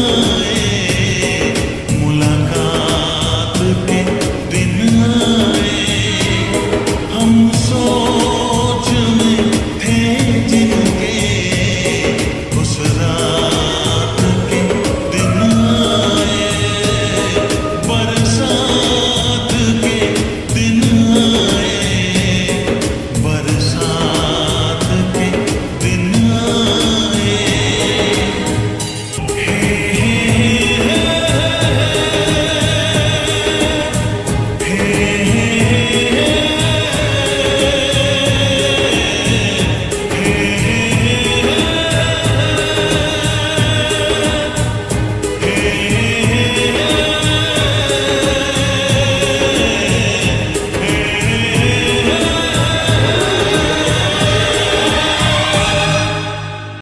canção